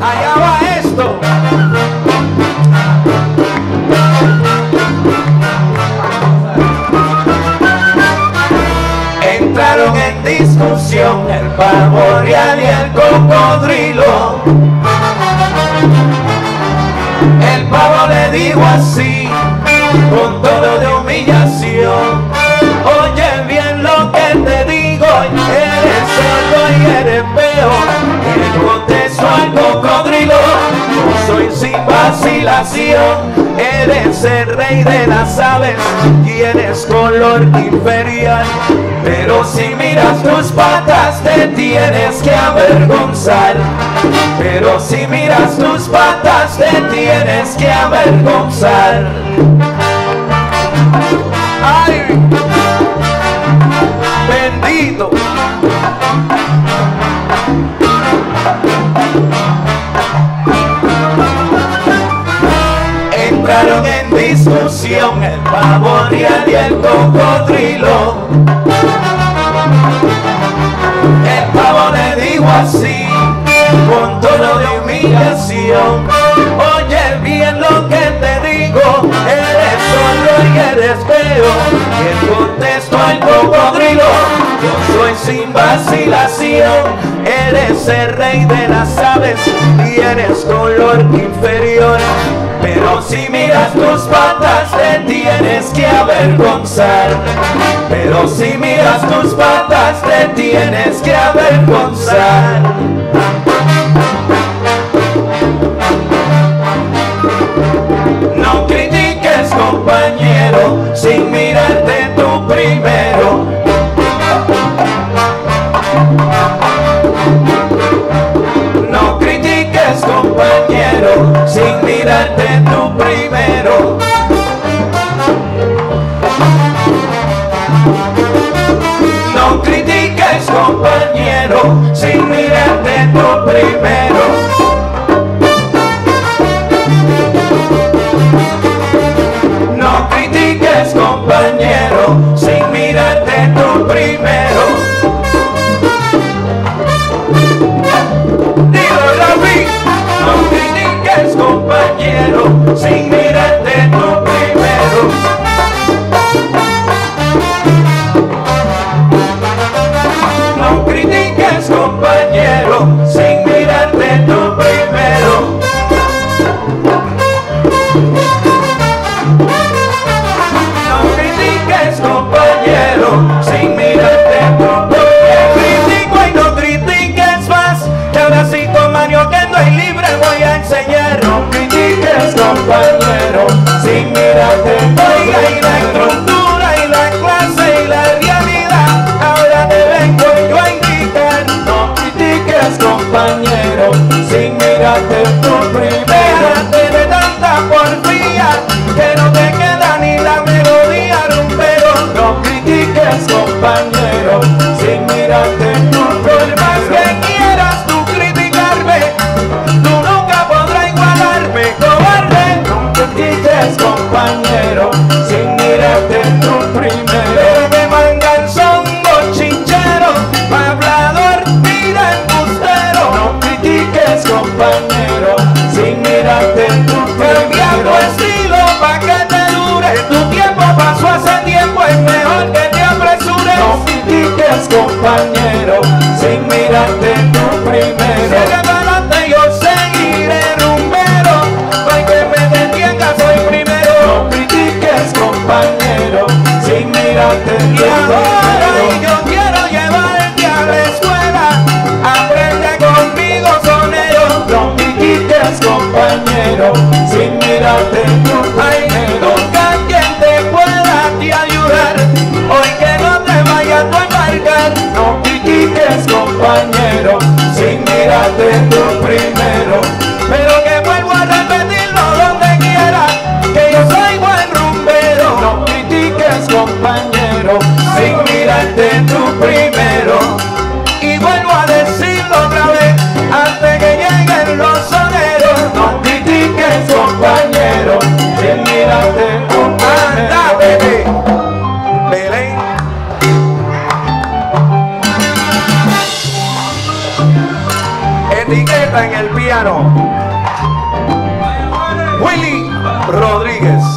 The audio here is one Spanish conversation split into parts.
Allá va esto. Entraron en discusión el pavo real y el cocodrilo. El pavo le dijo así, con todo de humillación. Vacilación. Eres el rey de las aves y eres color inferior. Pero si miras tus patas te tienes que avergonzar. Pero si miras tus patas te tienes que avergonzar. Ay, Entraron en discusión el pavo real y el cocodrilo. El pavo le dijo así, con tono de humillación. Oye bien lo que te digo, eres solo y eres feo. Y él contestó al cocodrilo, yo soy sin vacilación. Eres el rey de las aves y eres color inferior. Pero si miras tus patas te tienes que avergonzar. Pero si miras tus patas te tienes que avergonzar. No critiques compañero sin mirarte tú primero. No critiques compañero sin No critiques compañero sin mirarte tú primero. Compañero sin mirarte tú Cambia tu estilo pa' que te dure. Tu tiempo pasó hace tiempo, es mejor que te apresures. No critiques compañero sin mirarte tú primero. Sigue adelante, yo seguiré rumbero. Hay que me detenga, soy primero. No critiques compañero sin mirarte tú y ahora Rodríguez.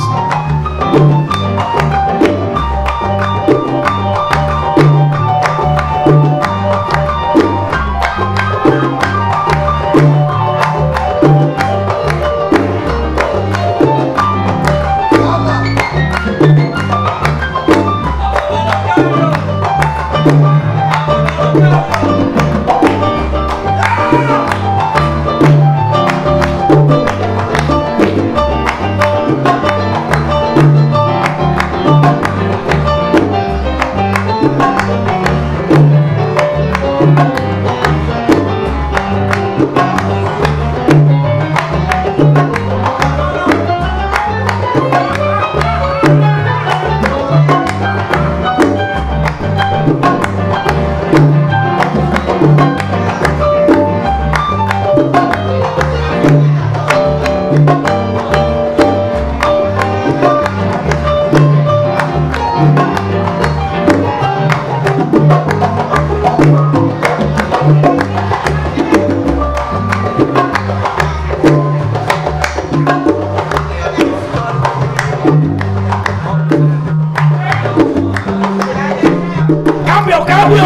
cambio.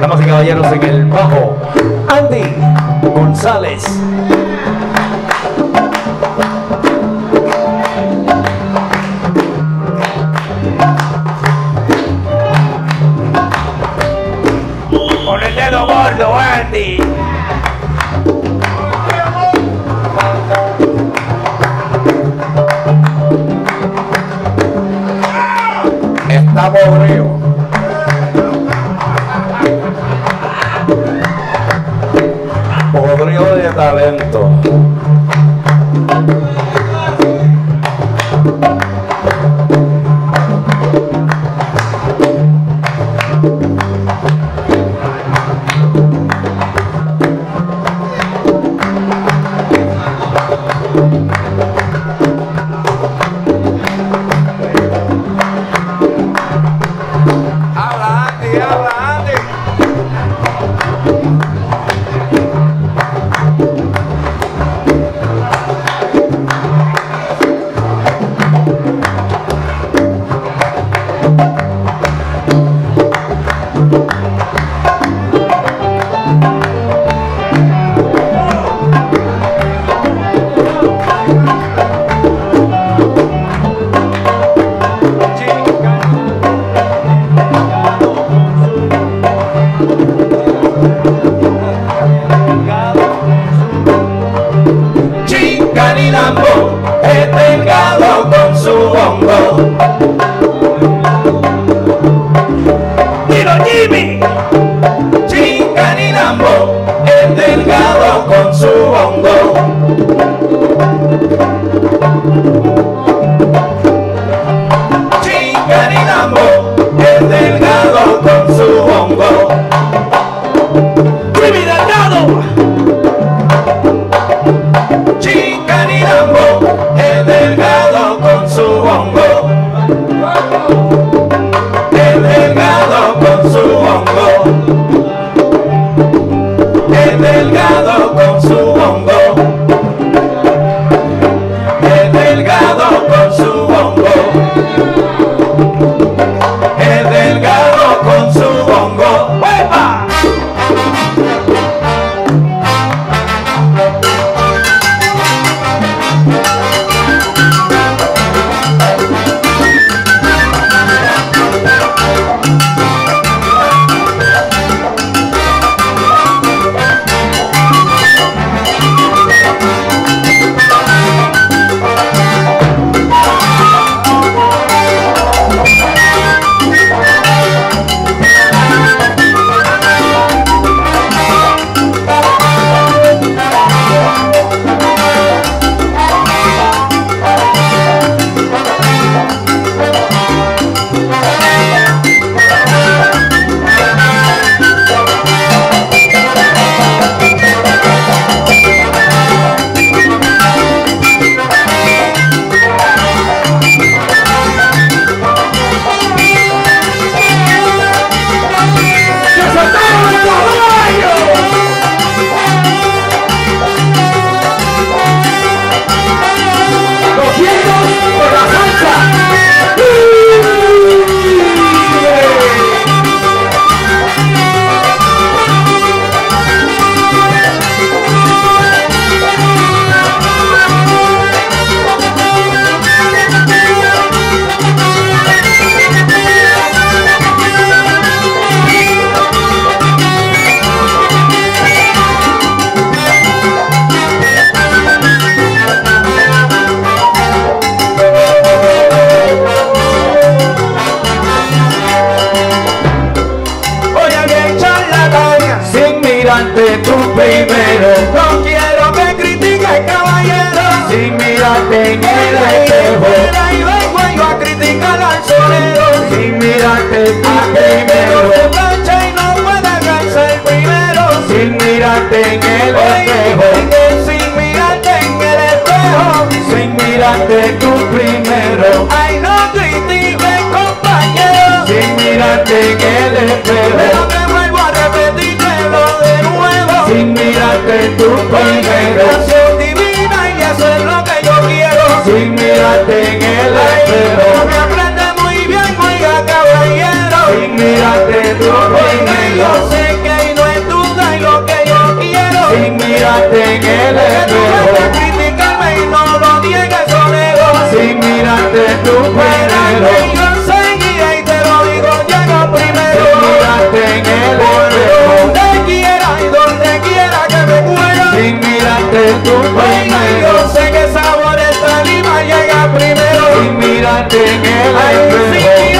Damas y caballeros, en el bajo, Andy González. Con el dedo gordo, Andy. taboreo. Podrido de talento. rambu Ketenggalo kongsu wonggo en el espejo. Sin mirarte en el espejo. Sin mirarte tú primero. Ay, no critiques compañero. Sin mirarte en el espejo. Pero te vuelvo a repetírtelo de nuevo Sin mirarte tú primero. supera lo enseguida y te lo digo llega primero. Mirarte en el espejo. donde quiera y donde quiera que me muera. Sin mirarte tu pena yo sé que sabor esta lima llega primero. Sin mirarte en el espejo.